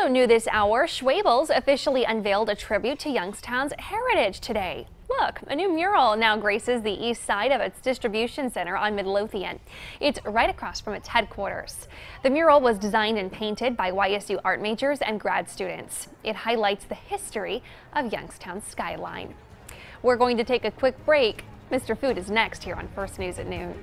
Also new this hour, Schwebel's officially unveiled a tribute to Youngstown's heritage today. Look, a new mural now graces the east side of its distribution center on Midlothian. It's right across from its headquarters. The mural was designed and painted by YSU art majors and grad students. It highlights the history of Youngstown's skyline. We're going to take a quick break. Mr. Food is next here on First News at noon.